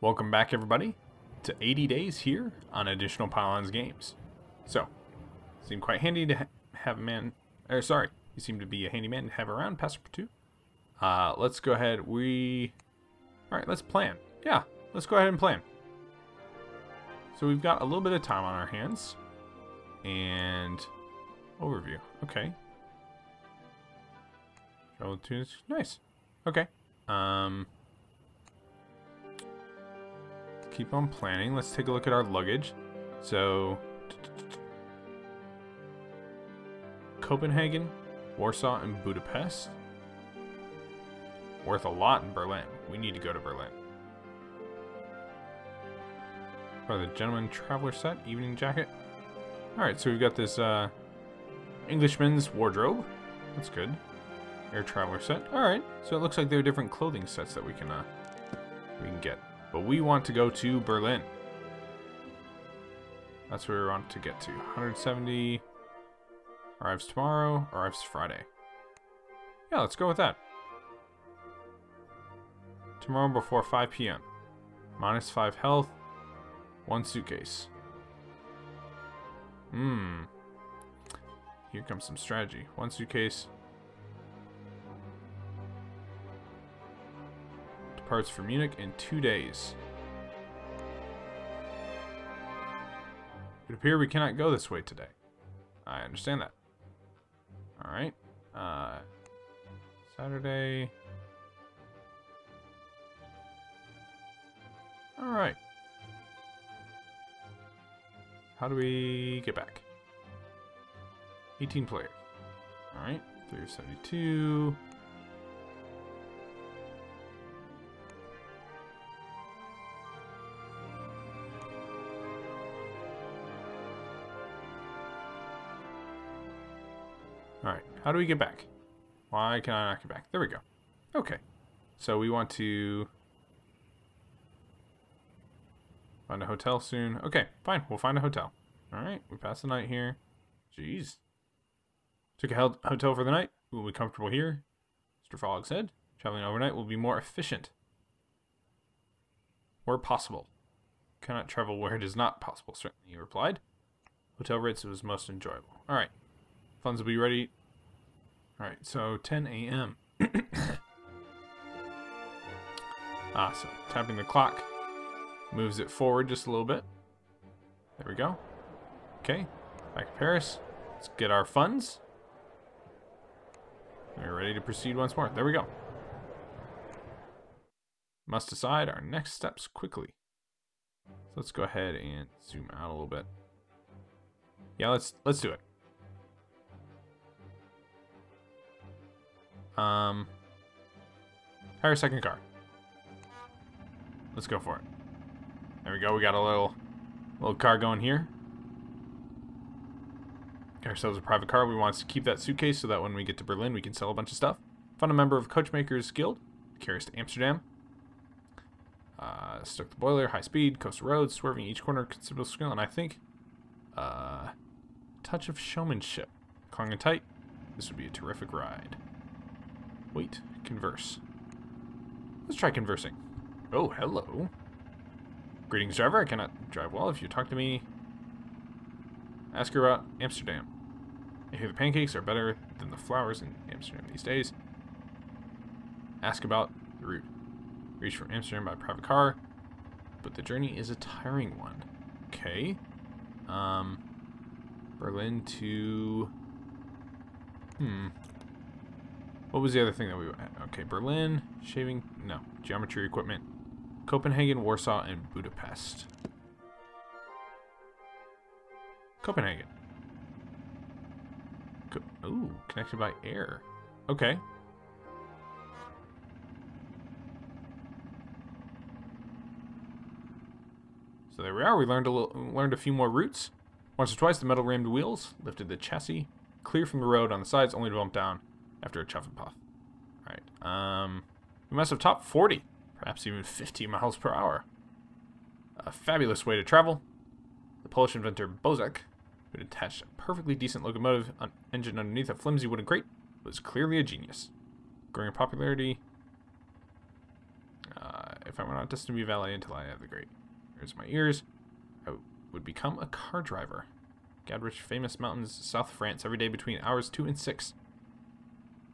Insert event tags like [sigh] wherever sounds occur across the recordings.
Welcome back, everybody, to 80 days here on Additional Pylons Games. So, seemed quite handy to ha have a man, or sorry, you seem to be a handy man to have around, Pastor Two. Uh, let's go ahead, we, alright, let's plan. Yeah, let's go ahead and plan. So we've got a little bit of time on our hands, and overview, okay. Travel tunes, nice, okay. Um, keep on planning. Let's take a look at our luggage. So, Copenhagen, Warsaw, and Budapest. Worth a lot in Berlin. We need to go to Berlin. For the gentleman traveler set, evening jacket. Alright, so we've got this uh, Englishman's wardrobe. That's good. Air traveler set. Alright, so it looks like there are different clothing sets that we can uh, we can get. But we want to go to Berlin. That's where we want to get to. 170 arrives tomorrow, arrives Friday. Yeah, let's go with that. Tomorrow before 5 p.m. Minus 5 health, one suitcase. Hmm. Here comes some strategy. One suitcase. Departs for Munich in two days. It appears we cannot go this way today. I understand that. Alright. Uh, Saturday. Alright. How do we get back? 18 players. Alright. 372. Alright, how do we get back? Why can I not get back? There we go. Okay. So we want to find a hotel soon. Okay, fine. We'll find a hotel. Alright, we pass the night here. Jeez. Took a hotel for the night. We will be comfortable here. Mr. Fogg said. Traveling overnight will be more efficient. Where possible. Cannot travel where it is not possible, certainly, he replied. Hotel rates was most enjoyable. Alright. Funds will be ready. Alright, so 10 a.m. [coughs] ah, so tapping the clock moves it forward just a little bit. There we go. Okay, back to Paris. Let's get our funds. We're ready to proceed once more. There we go. Must decide our next steps quickly. So let's go ahead and zoom out a little bit. Yeah, let's let's do it. Um, hire a second car. Let's go for it. There we go. We got a little, little car going here. Get ourselves a private car. We want to keep that suitcase so that when we get to Berlin, we can sell a bunch of stuff. Found a member of Coachmakers Guild. Carry us to Amsterdam. Uh, stuck the boiler, high speed, coastal roads, swerving each corner, considerable skill, and I think, uh, touch of showmanship. Clinging tight. This would be a terrific ride. Wait, converse. Let's try conversing. Oh, hello. Greetings, driver. I cannot drive well. If you talk to me, ask her about Amsterdam. I hear the pancakes are better than the flowers in Amsterdam these days. Ask about the route. Reach from Amsterdam by private car, but the journey is a tiring one. Okay. Um, Berlin to... Hmm. What was the other thing that we... Okay, Berlin, shaving... No, geometry equipment. Copenhagen, Warsaw, and Budapest. Copenhagen. Co Ooh, connected by air. Okay. So there we are. We learned a little, learned a few more routes. Once or twice, the metal rimmed wheels lifted the chassis clear from the road on the sides, only to bump down after a chuff and puff. Alright, um, we must have topped 40, perhaps even 50 miles per hour. A fabulous way to travel. The Polish inventor Bozak, who had attached a perfectly decent locomotive engine underneath a flimsy wooden crate, was clearly a genius. growing in popularity. Uh, if I were not destined to be valet until I have the great ears my ears, I would become a car driver. Gadrich, famous mountains, South France, every day between hours 2 and 6.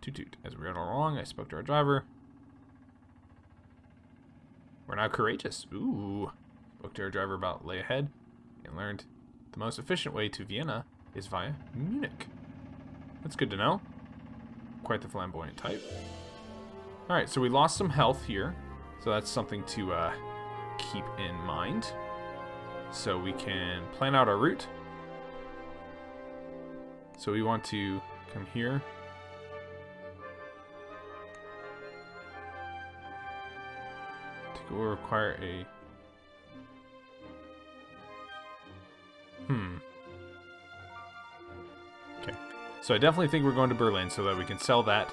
Toot toot. As we rode along, I spoke to our driver. We're now courageous. Ooh. Spoke to our driver about lay ahead and learned the most efficient way to Vienna is via Munich. That's good to know. Quite the flamboyant type. Alright, so we lost some health here. So that's something to uh, keep in mind. So we can plan out our route. So we want to come here. Will require a... Hmm. Okay. So I definitely think we're going to Berlin so that we can sell that...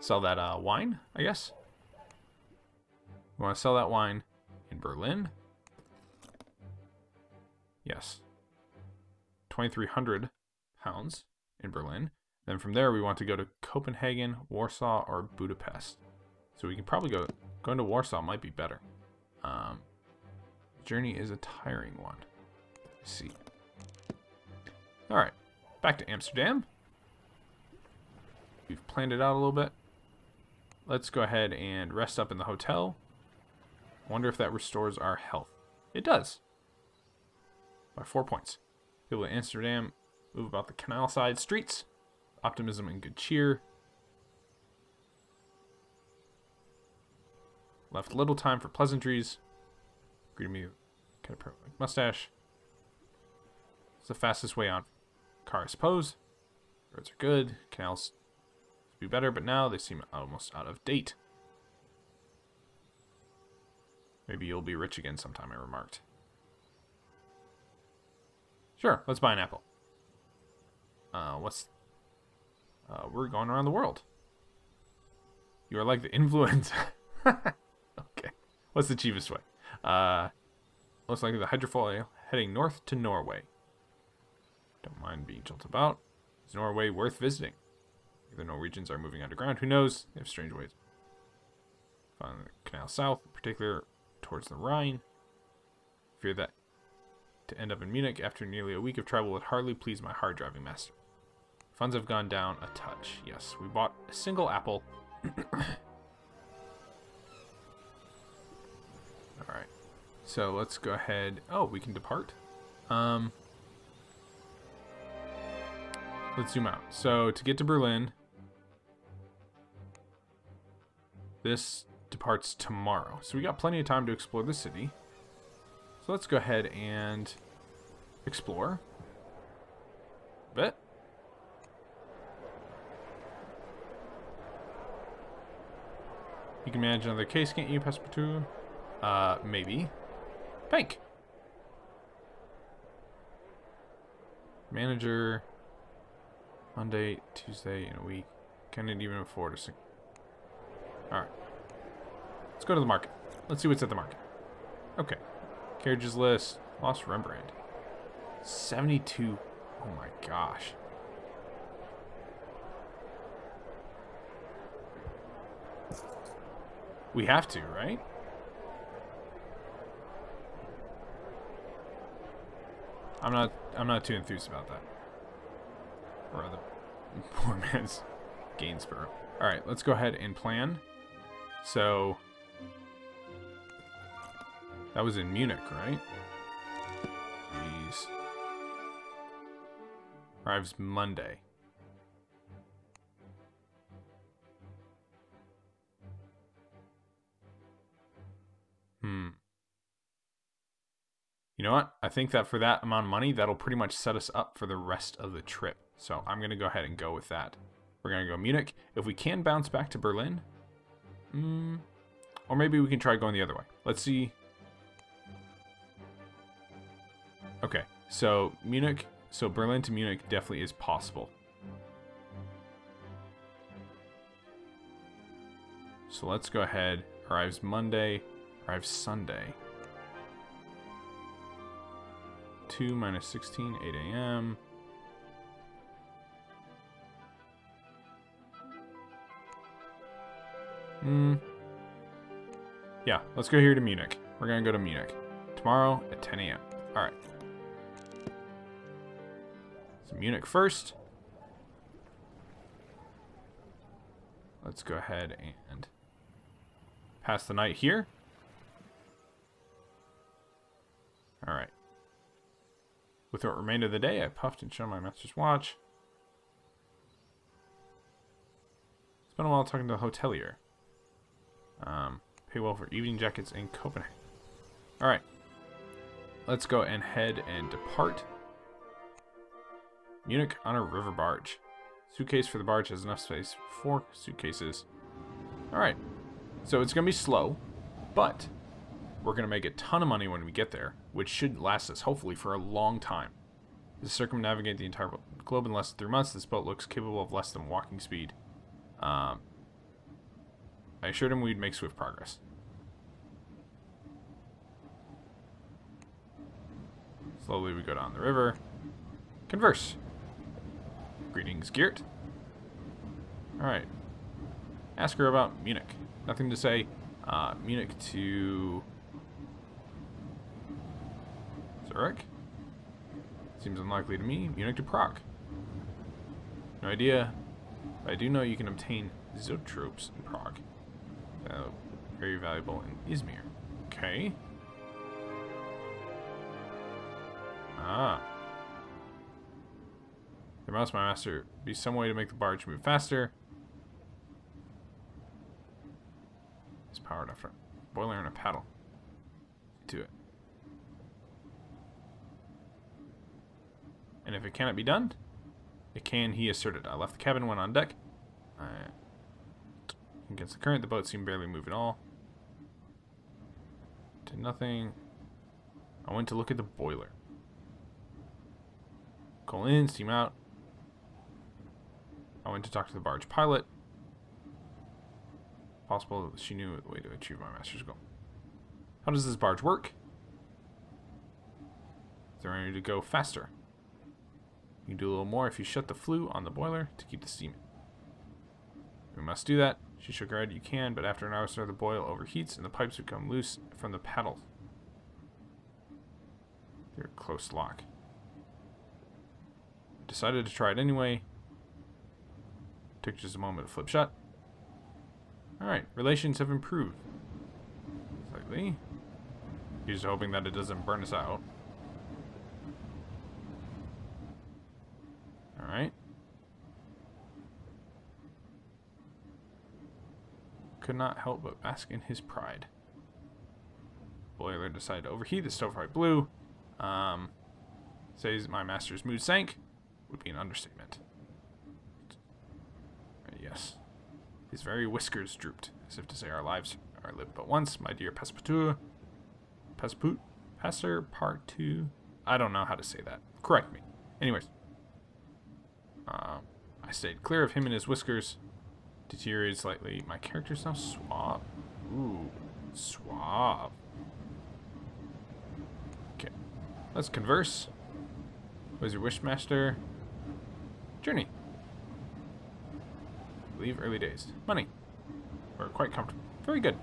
Sell that uh, wine, I guess? We want to sell that wine in Berlin? Yes. 2,300 pounds in Berlin. Then from there, we want to go to Copenhagen, Warsaw, or Budapest. So we can probably go Going to Warsaw might be better. Um, journey is a tiring one. Let's see. Alright, back to Amsterdam. We've planned it out a little bit. Let's go ahead and rest up in the hotel. Wonder if that restores our health. It does. By four points. People in Amsterdam move about the canal side streets. Optimism and good cheer. Left little time for pleasantries. Greeted me kind of mustache. It's the fastest way on car, I suppose. Roads are good. Canals be better, but now they seem almost out of date. Maybe you'll be rich again sometime, I remarked. Sure, let's buy an apple. Uh, what's... Uh, we're going around the world. You are like the influence... [laughs] What's the cheapest way? Uh, most likely the hydrofoil heading north to Norway. Don't mind being jolted about. Is Norway worth visiting? The Norwegians are moving underground. Who knows? They have strange ways. Following the canal south, in particular towards the Rhine. Fear that to end up in Munich after nearly a week of travel would hardly please my hard driving master. Funds have gone down a touch. Yes, we bought a single apple [clears throat] So let's go ahead. Oh, we can depart. Um, let's zoom out. So to get to Berlin, this departs tomorrow. So we got plenty of time to explore the city. So let's go ahead and explore. A bit. You can manage another case, can't you, Passepartout? Uh, maybe. Bank. Manager. Monday, Tuesday in a week. Can it even afford a... Alright. Let's go to the market. Let's see what's at the market. Okay. Carriages list. Lost Rembrandt. 72. Oh my gosh. We have to, right? I'm not I'm not too enthused about that. Or [laughs] poor man's Gainsborough. Alright, let's go ahead and plan. So that was in Munich, right? Jeez. Arrives Monday. Know what? I think that for that amount of money, that'll pretty much set us up for the rest of the trip. So I'm going to go ahead and go with that. We're going to go Munich. If we can bounce back to Berlin, mm, or maybe we can try going the other way. Let's see. Okay, so Munich, so Berlin to Munich definitely is possible. So let's go ahead. Arrives Monday, arrives Sunday. 2 minus 16, 8 a.m. – Hmm. Yeah, let's go here to Munich. We're gonna go to Munich. Tomorrow at 10 a.m. Alright. So Munich first. Let's go ahead and pass the night here. With what remained of the day, I puffed and shone my master's watch. Been a while talking to the hotelier. Um, pay well for evening jackets in Copenhagen. Alright. Let's go and head and depart. Munich on a river barge. Suitcase for the barge has enough space for four suitcases. Alright. So it's going to be slow, but we're going to make a ton of money when we get there, which should last us, hopefully, for a long time. To circumnavigate the entire globe in less than three months, this boat looks capable of less than walking speed. Um, I assured him we'd make swift progress. Slowly we go down the river. Converse. Greetings, Geert. Alright. Ask her about Munich. Nothing to say. Uh, Munich to... Zurich? Seems unlikely to me. Munich to Prague. No idea. But I do know you can obtain Zoetropes in Prague. Uh, very valuable in Izmir. Okay. Ah. There must, my master, be some way to make the barge move faster. It's powered up. Boiler and a paddle. To it. If it cannot be done, it can, he asserted. I left the cabin, went on deck. Against the current, the boat seemed barely move at all. Did nothing. I went to look at the boiler. Coal in, steam out. I went to talk to the barge pilot. Possible she knew the way to achieve my master's goal. How does this barge work? Is there any to go faster? You can do a little more if you shut the flue on the boiler to keep the steam in. We must do that. She shook her head. You can, but after an hour or so, the boil overheats and the pipes become loose from the paddles. They're a close lock. Decided to try it anyway. Took just a moment to flip shut. Alright, relations have improved. Slightly. He's hoping that it doesn't burn us out. Alright. Could not help but bask in his pride. Boiler decided to overheat. The stovepipe blew. Um, says my master's mood sank. Would be an understatement. Uh, yes. His very whiskers drooped, as if to say our lives are lived but once, my dear Passepartout. Passepartout? Passer part two? I don't know how to say that. Correct me. Anyways. Um, I stayed clear of him and his whiskers. Deteriorated slightly. My character's now suave. Ooh, suave. Okay, let's converse. What is your wish, master? Journey. Leave early days. Money. We're quite comfortable. Very good.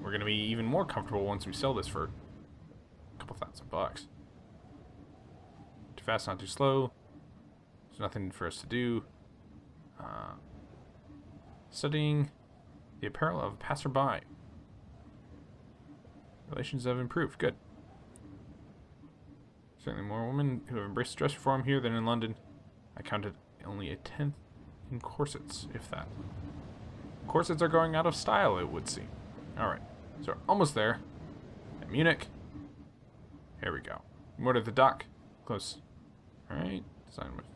We're going to be even more comfortable once we sell this for a couple thousand bucks. Too fast, not too slow. There's nothing for us to do. Uh, studying the apparel of a passerby. Relations have improved. Good. Certainly more women who have embraced dress reform here than in London. I counted only a tenth in corsets, if that. Corsets are going out of style, it would seem. Alright, so we're almost there. At Munich. Here we go. More to the dock. Close. Alright, design with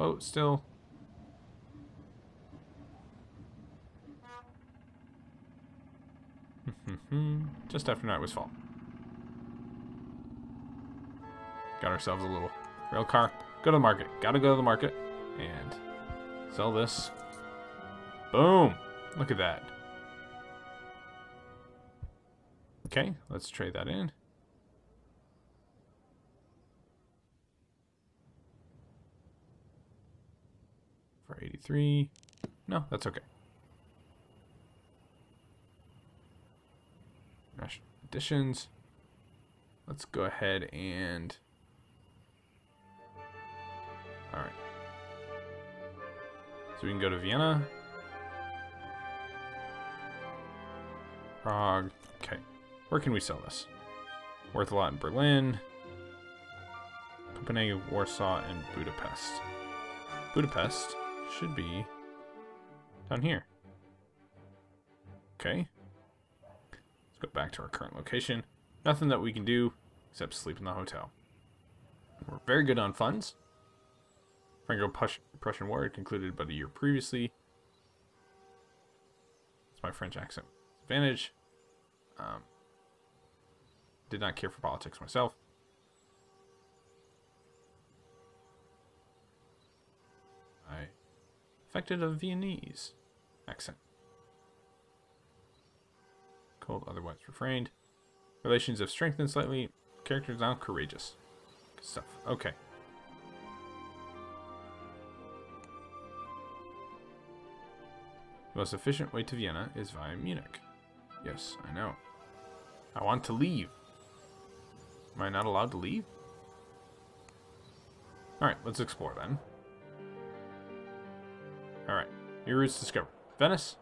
boat still. [laughs] Just after night was fall. Got ourselves a little rail car. Go to the market. Gotta go to the market. And sell this. Boom! Look at that. Okay, let's trade that in. 83. No, that's okay. National editions. Let's go ahead and... Alright. So we can go to Vienna. Prague. Okay. Where can we sell this? Worth a lot in Berlin. Copenhagen, Warsaw, and Budapest. Budapest should be down here. Okay. Let's go back to our current location. Nothing that we can do except sleep in the hotel. We're very good on funds. Franco-Prussian War had concluded about a year previously. It's my French accent. Advantage. Um, did not care for politics myself. Affected a Viennese accent. Cold, otherwise refrained. Relations have strengthened slightly. Characters now courageous. Good stuff. Okay. The most efficient way to Vienna is via Munich. Yes, I know. I want to leave. Am I not allowed to leave? Alright, let's explore then. New routes discovered. Venice.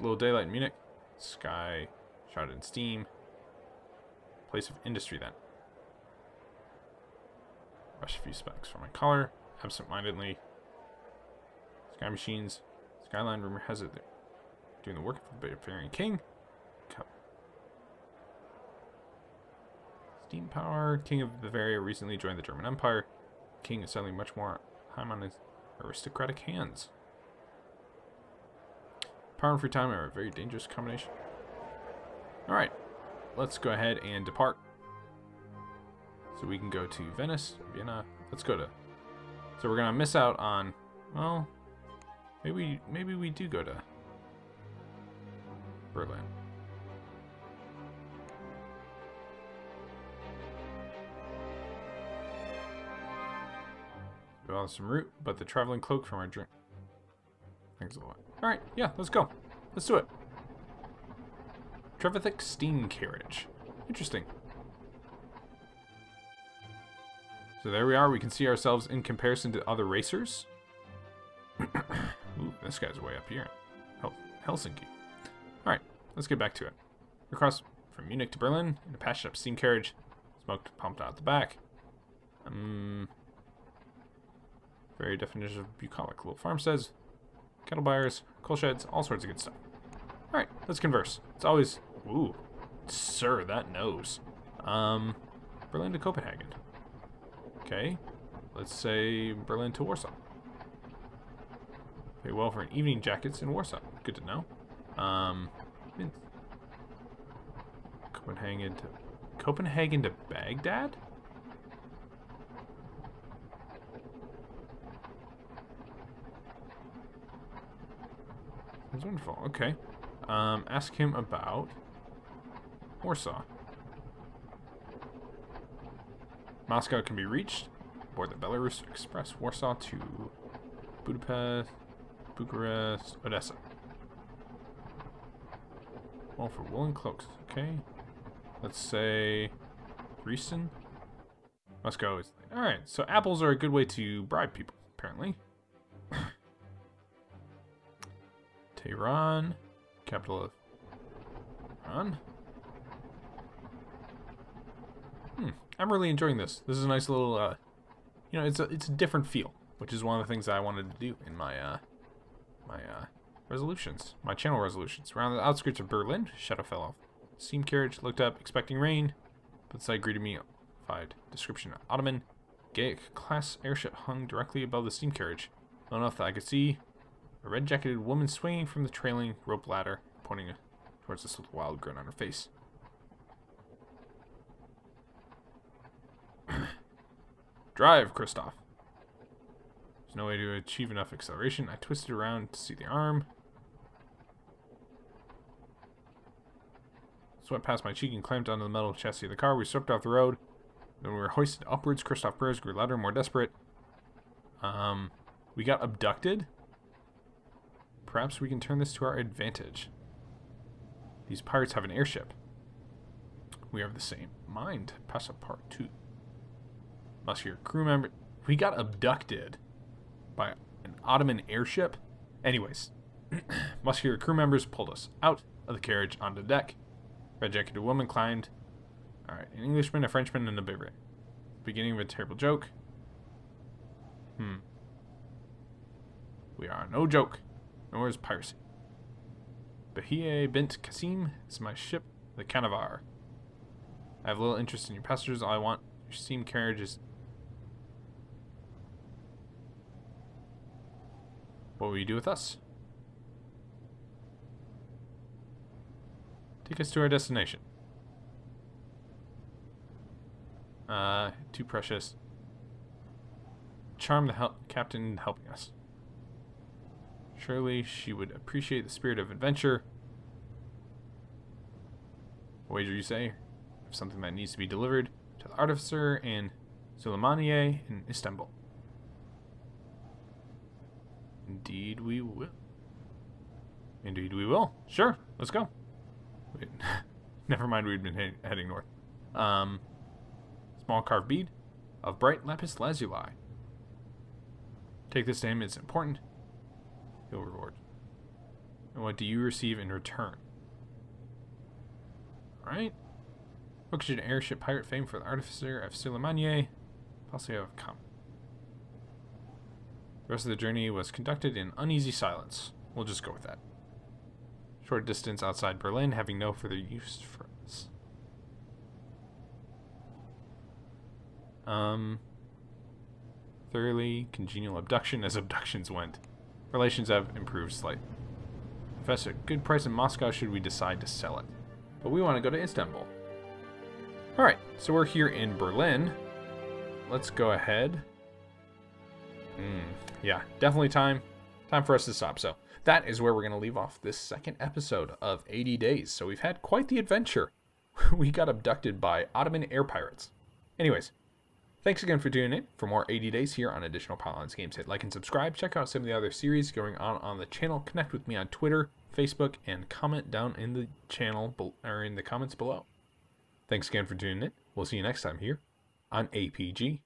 Little daylight in Munich. Sky shrouded in steam. Place of industry then. Rush a few specs from my collar. Absent-mindedly. Sky machines. Skyline rumor has it they're doing the work of the Bavarian king. Steam power. King of Bavaria recently joined the German Empire. King is suddenly much more time on his aristocratic hands. Power and free time are a very dangerous combination. Alright, let's go ahead and depart. So we can go to Venice, Vienna. Let's go to... So we're going to miss out on... Well, maybe, maybe we do go to Berlin. Have some route, but the traveling cloak from our drink. Thanks a lot. Alright, yeah, let's go. Let's do it. Trevithick steam carriage. Interesting. So there we are. We can see ourselves in comparison to other racers. [coughs] Ooh, this guy's way up here. Hel Helsinki. Alright, let's get back to it. Across from Munich to Berlin in a patched up steam carriage. Smoked pumped out the back. Um, very definition of bucolic. Little farmsteads, cattle buyers, coal sheds, all sorts of good stuff. Alright, let's converse. It's always... Ooh, sir, that nose. Um, Berlin to Copenhagen. Okay, let's say Berlin to Warsaw. Pay well for an evening jackets in Warsaw. Good to know. Um, Copenhagen to Copenhagen to Baghdad. That's wonderful. Okay. Um, ask him about Warsaw. Moscow can be reached. Board the Belarus Express. Warsaw to Budapest, Bucharest, Odessa. All for woolen cloaks. Okay. Let's say Dresden. Moscow is... Alright, so apples are a good way to bribe people, Tehran, capital of Iran. Hmm, I'm really enjoying this. This is a nice little, uh, you know, it's a it's a different feel, which is one of the things I wanted to do in my uh, my uh, resolutions, my channel resolutions. Around the outskirts of Berlin, shadow fell off. Steam carriage looked up, expecting rain, but the sight greeted me. Fied description: Ottoman, Gaelic class airship hung directly above the steam carriage, low enough that I could see a red-jacketed woman swinging from the trailing rope ladder, pointing towards us with a wild grin on her face. [clears throat] Drive, Kristoff. There's no way to achieve enough acceleration. I twisted around to see the arm. Sweat past my cheek and clamped onto the metal chassis of the car. We swept off the road. Then we were hoisted upwards. Kristoff prayers grew louder, and more desperate. Um, we got abducted. Perhaps we can turn this to our advantage. These pirates have an airship. We have the same mind. Passepartout. Muscular crew member. We got abducted by an Ottoman airship. Anyways, [clears throat] muscular crew members pulled us out of the carriage onto deck. Red jacketed woman climbed. Alright, an Englishman, a Frenchman, and a Bavarian. Beginning of a terrible joke. Hmm. We are no joke, nor is piracy. Bahia bint Qasim is my ship, the Canavar. I have little interest in your passengers. All I want your steam carriage is. What will you do with us? Take us to our destination. Uh, too precious. Charm the help captain helping us. Surely she would appreciate the spirit of adventure. Wager you say? Of something that needs to be delivered to the artificer in Suleymaniye in Istanbul. Indeed we will. Indeed we will. Sure, let's go. Wait, [laughs] never mind we'd been he heading north. Um, small carved bead of bright lapis lazuli. Take this name, it's important. He'll reward. And what do you receive in return? Alright. Books an airship pirate fame for the artificer of Suleymaniye, possibly of come. The rest of the journey was conducted in uneasy silence. We'll just go with that. Short distance outside Berlin, having no further use for us. Um, thoroughly congenial abduction as abductions went. Relations have improved slightly. Professor, good price in Moscow should we decide to sell it. But we want to go to Istanbul. Alright, so we're here in Berlin. Let's go ahead. Mm, yeah, definitely time. Time for us to stop. So that is where we're going to leave off this second episode of 80 Days. So we've had quite the adventure. [laughs] we got abducted by Ottoman air pirates. Anyways, Thanks again for tuning in. For more 80 days here on additional Pylons games, hit like and subscribe. Check out some of the other series going on on the channel. Connect with me on Twitter, Facebook, and comment down in the channel or in the comments below. Thanks again for tuning in. We'll see you next time here on APG